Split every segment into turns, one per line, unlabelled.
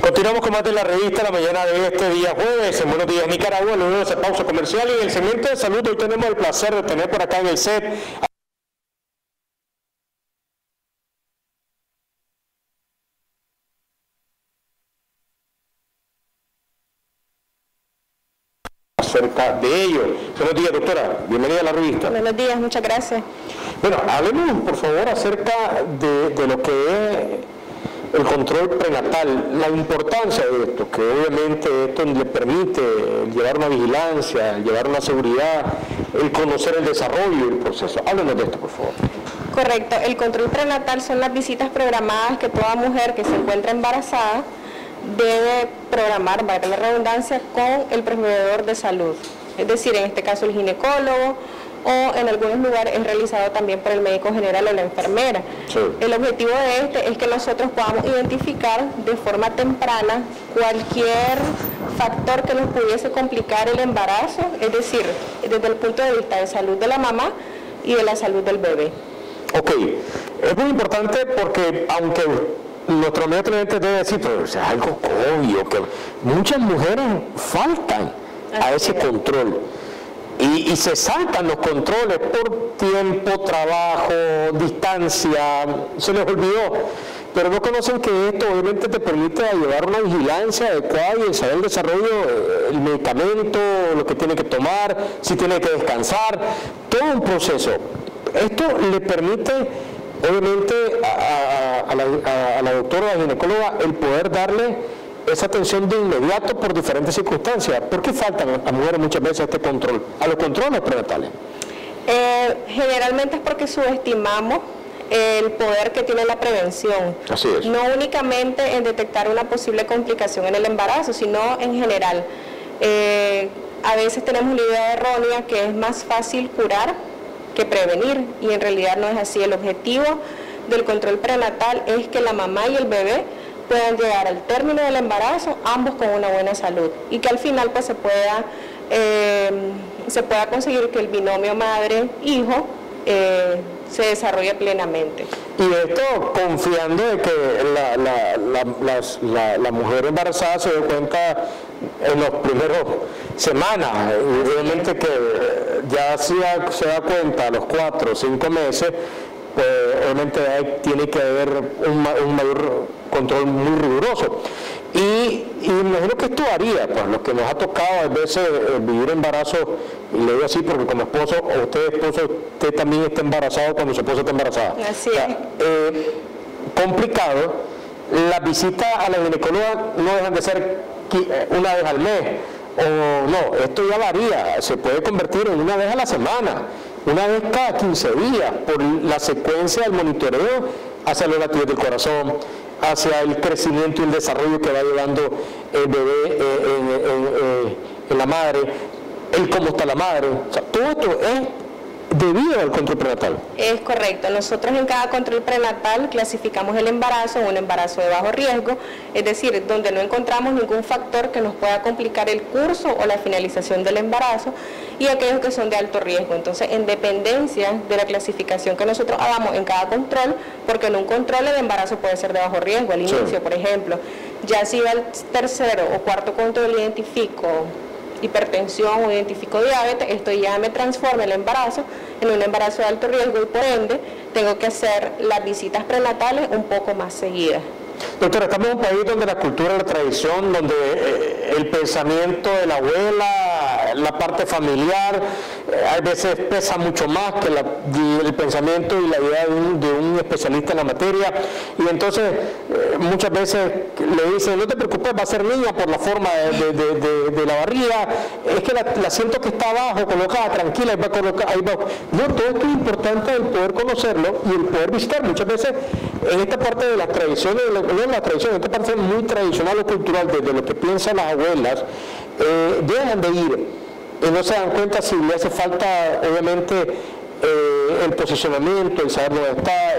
Continuamos con más de la revista la mañana de este día jueves. En Buenos Días Nicaragua, luego de esa pausa comercial y en el segmento de salud hoy tenemos el placer de tener por acá en el set acerca de ello. Buenos días, doctora. Bienvenida a la revista.
Buenos días, muchas gracias.
Bueno, hablemos por favor acerca de, de lo que es el control prenatal, la importancia de esto, que obviamente esto le permite llevar una vigilancia, llevar una seguridad, el conocer el desarrollo y el proceso. Háblenos de esto, por favor.
Correcto, el control prenatal son las visitas programadas que toda mujer que se encuentra embarazada debe programar, para la redundancia, con el proveedor de salud. Es decir, en este caso el ginecólogo, o en algunos lugares es realizado también por el médico general o la enfermera. El objetivo de este es que nosotros podamos identificar de forma temprana cualquier factor que nos pudiese complicar el embarazo, es decir, desde el punto de vista de salud de la mamá y de la salud del bebé.
Ok, es muy importante porque aunque nuestro medio debe decir, pero es algo obvio, que muchas mujeres faltan a ese control y, se saltan los controles por tiempo, trabajo, distancia, se les olvidó. Pero no conocen que esto obviamente te permite llevar una vigilancia adecuada y saber el desarrollo, eh, el medicamento, lo que tiene que tomar, si tiene que descansar, todo un proceso. Esto le permite obviamente a, la, doctora, a la ginecóloga, el poder darle esa atención de inmediato por diferentes circunstancias. ¿Por qué faltan a mujeres muchas veces este control, a los controles prenatales?
Eh, generalmente es porque subestimamos el poder que tiene la prevención.
Así es.
No únicamente en detectar una posible complicación en el embarazo, sino en general. Eh, a veces tenemos una idea errónea que es más fácil curar que prevenir y en realidad no es así. El objetivo del control prenatal es que la mamá y el bebé puedan llegar al término del embarazo ambos con una buena salud y que al final pues se pueda, eh, se pueda conseguir que el binomio madre-hijo eh, se desarrolle plenamente.
Y esto confiando de que la, mujer embarazada se dé cuenta en los primeros semanas, obviamente que ya se se da cuenta a los cuatro o cinco meses, pues obviamente tiene que haber un, un mayor control muy riguroso. Y, imagino que esto haría, pues lo que nos ha tocado a veces eh, vivir embarazo, y le digo así porque como esposo, o usted esposo, usted también está embarazado cuando su esposa está embarazada.
Así es.
Eh, complicado, las visitas a la ginecóloga no dejan de ser eh, una vez al mes, o no, esto ya varía, se puede convertir en una vez a la semana, una vez cada 15 días, por la secuencia del monitoreo hacia los latidos del corazón, hacia el crecimiento y el desarrollo que va llevando el bebé eh, en, la madre, el cómo está la madre. O sea, todo esto es debido al control prenatal.
Es correcto. Nosotros en cada control prenatal clasificamos el embarazo en un embarazo de bajo riesgo, es decir, donde no encontramos ningún factor que nos pueda complicar el curso o la finalización del embarazo y aquellos que son de alto riesgo. Entonces, en dependencia de la clasificación que nosotros hagamos en cada control, porque en un control el embarazo puede ser de bajo riesgo, al inicio, por ejemplo, ya si va el tercero o cuarto control identifico hipertensión o identifico diabetes, esto ya me transforma el embarazo en un embarazo de alto riesgo y por ende tengo que hacer las visitas prenatales un poco más seguidas.
Doctora, estamos en un país donde la cultura, la tradición, donde eh, el pensamiento de la abuela, la parte familiar, eh, a veces pesa mucho más que el pensamiento y la idea de un, especialista en la materia. Y entonces eh, muchas veces le dicen, no te preocupes, va a ser niña por la forma de, la barriga, es que la, siento que está abajo, colocada, tranquila, ahí va a colocar, ahí va. No, todo esto es importante el poder conocerlo y el poder visitar. Muchas veces en esta parte de las tradiciones, no en la tradición, en esta parte muy tradicional o cultural, desde lo que piensan las abuelas, eh, dejan de ir y no se dan cuenta si le hace falta, obviamente, eh, el posicionamiento, el saber dónde está,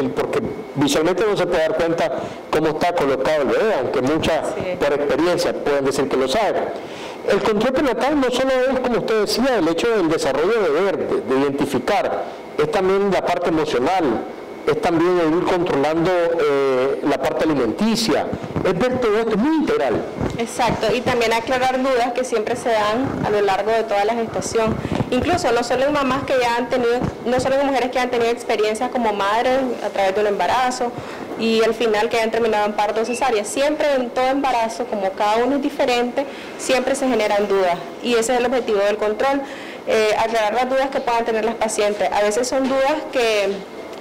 el, porque visualmente no se puede dar cuenta cómo está colocado el bebé, aunque muchas por experiencia pueden decir que lo saben. El control prenatal no solo es, como usted decía, el hecho del desarrollo de ver, de identificar, es también la parte emocional, es también ir controlando eh, la parte alimenticia, es ver todo muy integral.
Exacto, y también aclarar dudas que siempre se dan a lo largo de toda la gestación. Incluso no solo en mamás que ya han tenido, no solo en mujeres que han tenido experiencias como madres a través de un embarazo y al final que hayan terminado en parto cesárea, siempre en todo embarazo, como cada uno es diferente, siempre se generan dudas y ese es el objetivo del control, eh, aclarar las dudas que puedan tener las pacientes. A veces son dudas que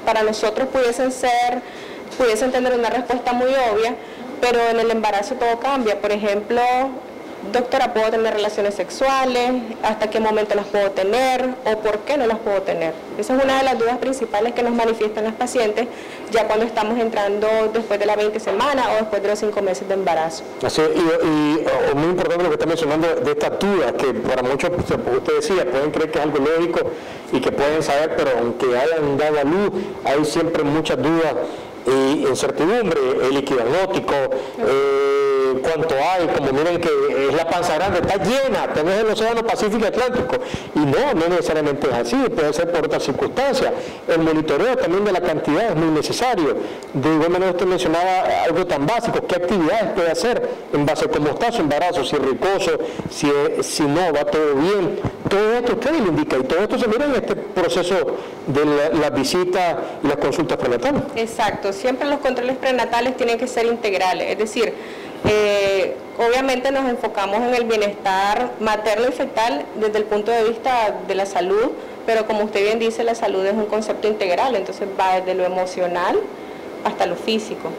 para nosotros pudiesen ser, pudiesen tener una respuesta muy obvia, pero en el embarazo todo cambia. Por ejemplo, doctora, ¿puedo tener relaciones sexuales? ¿Hasta qué momento las puedo tener? ¿O por qué no las puedo tener? Esa es una de las dudas principales que nos manifiestan las pacientes ya cuando estamos entrando después de la 20 semanas o después de los 5 meses de embarazo.
Así, y, muy importante lo que está mencionando de estas dudas, que para muchos, usted decía, pueden creer que es algo lógico y que pueden saber, pero aunque hayan dado a luz, hay siempre muchas dudas y incertidumbre, el líquido anótico, eh, cuánto hay, como miren que es la panza grande, está llena, tenés el océano Pacífico Atlántico, y no, no necesariamente es así, puede ser por otras circunstancias. El monitoreo también de la cantidad es muy necesario. De igual manera usted mencionaba algo tan básico, qué actividades puede hacer en base a cómo está su embarazo, si es ricoso, si, si no, va todo bien. Todo esto usted le indica, y todo esto se mira en este proceso de la, visita y las consultas prenatales.
Exacto, siempre los controles prenatales tienen que ser integrales, es decir, eh, obviamente nos enfocamos en el bienestar materno y fetal desde el punto de vista de la salud, pero como usted bien dice, la salud es un concepto integral, entonces va desde lo emocional hasta lo físico.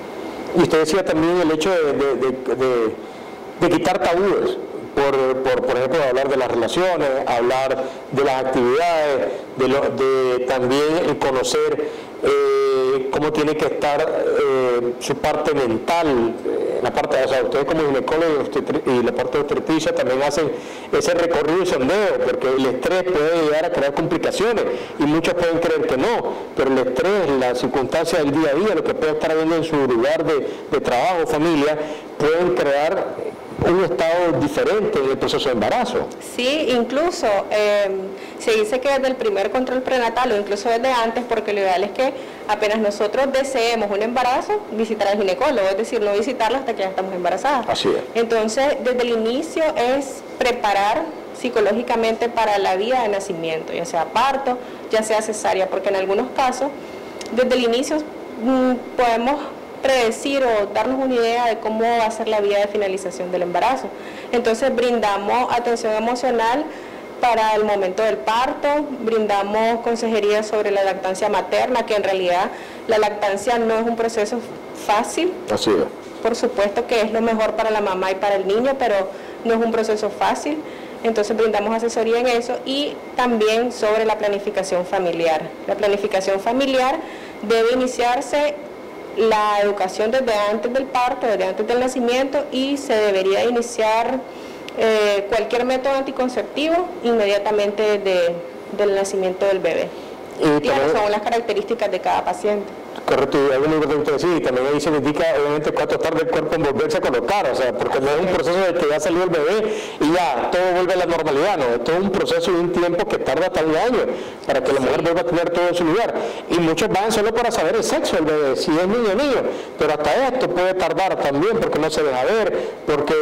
Y usted decía también el hecho de, quitar tabúes, por, por, ejemplo, hablar de las relaciones, hablar de las actividades, de, de también conocer eh, cómo tiene que estar eh, su parte mental, eh, la parte, o sea, ustedes como ginecólogos y la parte de obstetricia también hacen ese recorrido y sondeo, porque el estrés puede llegar a crear complicaciones y muchos pueden creer que no, pero el estrés, las circunstancias del día a día, lo que puede estar habiendo en su lugar de, de trabajo, familia, pueden crear un estado diferente en el proceso de embarazo.
Sí, incluso eh, se dice que desde el primer control prenatal o incluso desde antes, porque lo ideal es que apenas nosotros deseemos un embarazo, visitar al ginecólogo, es decir, no visitarlo hasta que ya estamos embarazadas.
Así es.
Entonces, desde el inicio es preparar psicológicamente para la vida de nacimiento, ya sea parto, ya sea cesárea, porque en algunos casos, desde el inicio mm, podemos predecir o darnos una idea de cómo va a ser la vía de finalización del embarazo. Entonces brindamos atención emocional para el momento del parto, brindamos consejería sobre la lactancia materna, que en realidad la lactancia no es un proceso fácil.
Así es.
Por supuesto que es lo mejor para la mamá y para el niño, pero no es un proceso fácil. Entonces brindamos asesoría en eso y también sobre la planificación familiar. La planificación familiar debe iniciarse la educación desde antes del parto, desde antes del nacimiento y se debería iniciar eh, cualquier método anticonceptivo inmediatamente del nacimiento del bebé. Y, son las características de cada paciente.
Correcto, y algo muy decir, y también ahí se indica obviamente cuánto tarda el cuerpo en volverse a colocar, o sea, porque no es un proceso de que ya salió el bebé y ya todo vuelve a la normalidad, no, es un proceso de un tiempo que tarda hasta un año para que la mujer vuelva a tener todo en su lugar. Y muchos van solo para saber el sexo del bebé, si es niño o niño, pero hasta esto puede tardar también porque no se deja ver, porque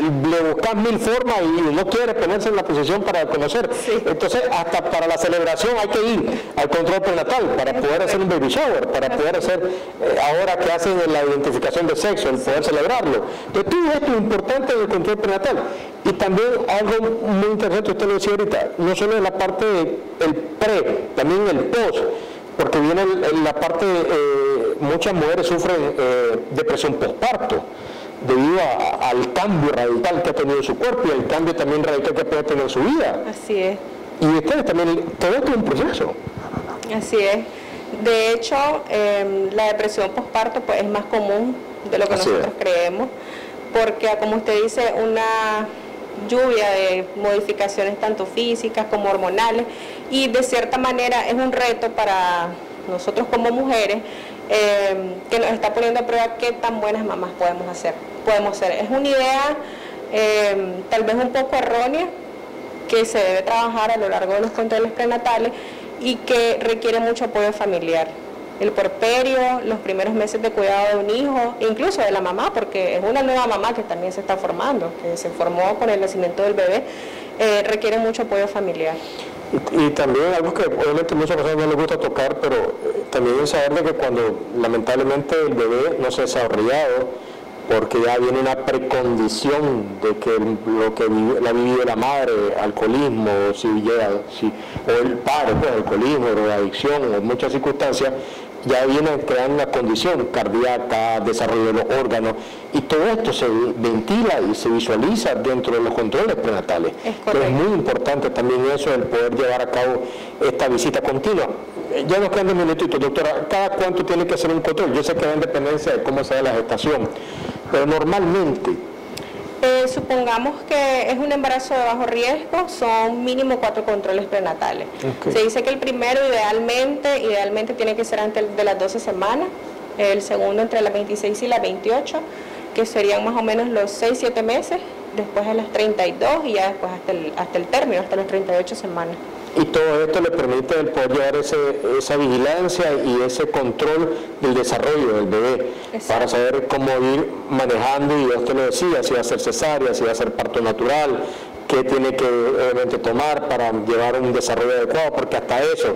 le buscas mil formas y no quiere ponerse en la posición para conocer. Entonces, hasta para la celebración hay que ir al control prenatal para poder hacer un baby shower, para poder hacer, eh, ahora que hacen la identificación de sexo, el poder celebrarlo. Entonces, todo esto es importante del control prenatal. Y también algo muy interesante, usted lo decía ahorita, no solo en la parte del pre, también el post porque viene la parte, eh, muchas mujeres sufren eh, depresión postparto debido al cambio radical que ha tenido su cuerpo y al cambio también radical que puede tener su vida.
Así es.
Y ustedes también, todo esto es un proceso.
Así es. De hecho, em, la depresión postparto pues, es más común de lo que nosotros creemos, porque como usted dice, una lluvia de modificaciones tanto físicas como hormonales y de cierta manera es un reto para nosotros como mujeres eh, que nos está poniendo a prueba qué tan buenas mamás podemos hacer, podemos ser. Es una idea eh, tal vez un poco errónea que se debe trabajar a lo largo de los controles prenatales y que requiere mucho apoyo familiar. el porperio, los primeros meses de cuidado de un hijo, incluso de la mamá, porque es una nueva mamá que también se está formando, que se formó con el nacimiento del bebé, eh, requiere mucho apoyo familiar.
Y, también algo que obviamente muchas personas no les gusta tocar, pero también es saber de que cuando lamentablemente el bebé no se ha desarrollado, porque ya viene una precondición de que lo que la vive la madre, alcoholismo, si llega, si, o el padre, pues, alcoholismo, o adicción, o muchas circunstancias, ya viene creando una condición cardíaca, desarrollo de los órganos, y todo esto se ventila y se visualiza dentro de los controles prenatales. Es, muy importante también eso, el poder llevar a cabo esta visita continua. Ya nos quedan dos minutitos, doctora. ¿Cada cuánto tiene que hacer un control? Yo sé que va en dependencia de cómo se da la gestación, pero normalmente
eh, supongamos que es un embarazo de bajo riesgo, son mínimo cuatro controles prenatales. Se dice que el primero idealmente, idealmente tiene que ser antes de las 12 semanas, el segundo entre las 26 y las 28, que serían más o menos los 6-7 meses, después de las 32 y ya después hasta el, hasta el término, hasta las 38 semanas
y todo esto le permite el poder llevar esa vigilancia y ese control del desarrollo del bebé para saber cómo ir manejando y usted lo decía, si va a ser cesárea, si va a ser parto natural, qué tiene que obviamente tomar para llevar un desarrollo adecuado, porque hasta eso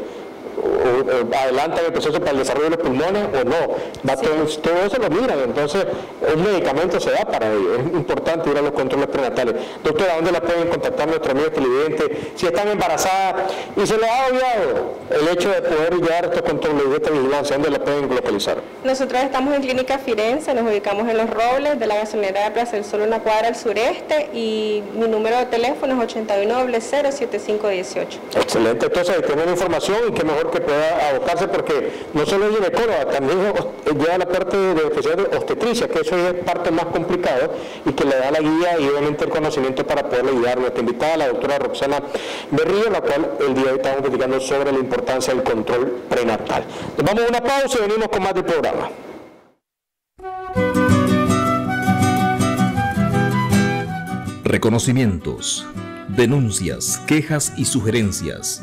adelantan el proceso para el desarrollo de los pulmones o no. todo, eso lo miran, entonces un medicamento se da para ello. Es importante ir a los controles prenatales. Doctora, ¿dónde la pueden contactar nuestros amigos televidentes? Si están embarazadas y se les ha olvidado el hecho de poder llevar estos controles y esta vigilancia, ¿dónde la pueden localizar?
Nosotros estamos en Clínica Firenze, nos ubicamos en Los Robles, de la gasolinera de Plaza del Sol, una cuadra al sureste, y mi número de teléfono es 81 7518
Excelente, entonces tener información y que mejor que pueda abocarse porque no solo es ginecóloga, también lleva la parte de especial de obstetricia, que eso es parte más complicado y que le da la guía y obviamente el conocimiento para poderle ayudar. Nuestra invitada, la doctora Roxana Berrío, la cual el día de hoy estamos platicando sobre la importancia del control prenatal. Nos vamos a una pausa y venimos con más del programa.
Reconocimientos, denuncias, quejas y sugerencias